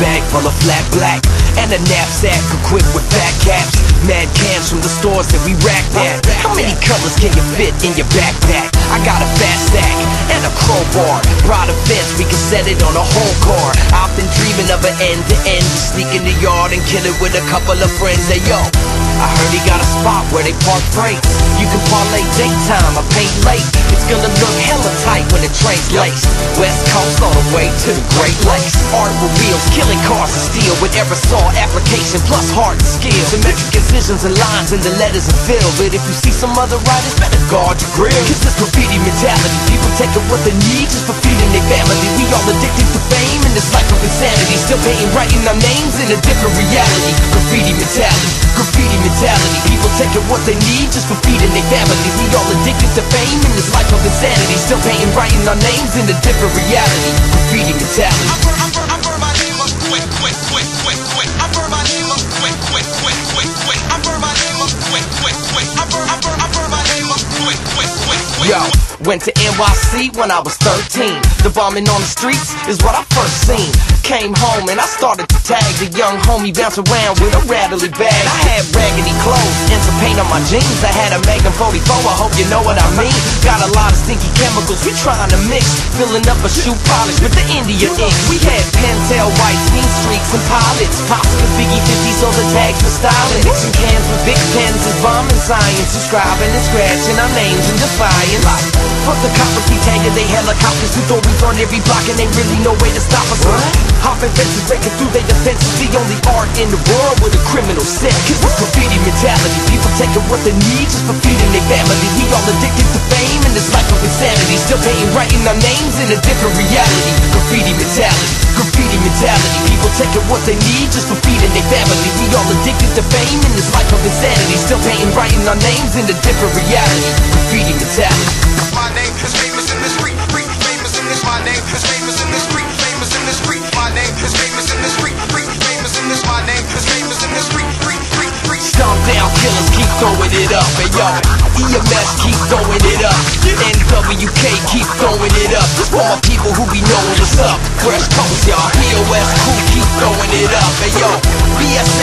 bag full of flat black. And a knapsack equipped with fat caps. Mad cans from the stores that we racked at. How many colors can you fit in your backpack? I got a fat stack and a crowbar. Brought a fence, we can set it on a whole car. I've been dreaming of an end-to-end Sneak in the yard and kill it with a couple of friends. Hey yo, I heard he got a spot where they park freight You can parlay daytime, I paint late. It's gonna look when the train's laced West Coast all the way to the Great Lakes. Art wheels, killing cars of steel With aerosol application plus heart and skill. Symmetric incisions and lines in the letters are filled. But if you see some other writers, better guard your grill. Cause this graffiti mentality People taking what they need just for feeding their family. We all addicted to fame in this life of insanity Still painting, writing our names in a different reality. Graffiti mentality, graffiti mentality. People taking what they need just for feeding their family. We all addicted to fame in this life of insanity. Still painting, writing our names in a different reality. Graffiti mentality went to NYC when I was 13. The bombing on the streets is what I first seen. Came home and I started to tag the young homie bounce around with a rattly bag. I had raggedy clothes and some paint on my jeans. I had a Magnum 44, I hope you know what I mean. Got a lot of stinky chemicals we trying to mix. Filling up a shoe polish with the India ink. We had Pentel whites, mean streaks and pilots. Pops with Biggie 50s, so the tags for styling. Mixing cans with big pens is bombing science. Subscribing and scratching our names in defiance. Fuck the coppers, we tagging they helicopters. Who throw on every block and ain't really no way to stop us. what? Hopping fences, breaking through their defenses. The only art in the world with a criminal set. Cause it's graffiti mentality. People taking what they need just for feeding their family. We all addicted to fame in this life of insanity. Still painting, writing our names in a different reality. Graffiti mentality. Graffiti mentality. People taking what they need just for feeding their family. We all addicted to fame in this life of insanity. Still painting, writing our names in a different reality. Graffiti mentality. Name is famous in the street, famous in the street. My name is famous in the street, famous in this. My name is famous in the street. Stomp down killers, keep throwing it up. And yo, EMS keep throwing it up. NWK keep throwing it up. For my people who be knowing what's up. Fresh Coast, y'all. POS crew keep throwing it up. And yo, BSM